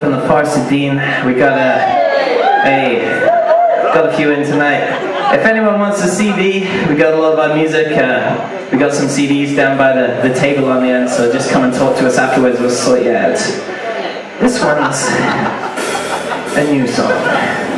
from the Forest of Dean. We got a, a got a few in tonight. If anyone wants a CD, we got a lot of our music. Uh, we got some CDs down by the, the table on the end, so just come and talk to us afterwards. We'll sort you out. This one's a new song.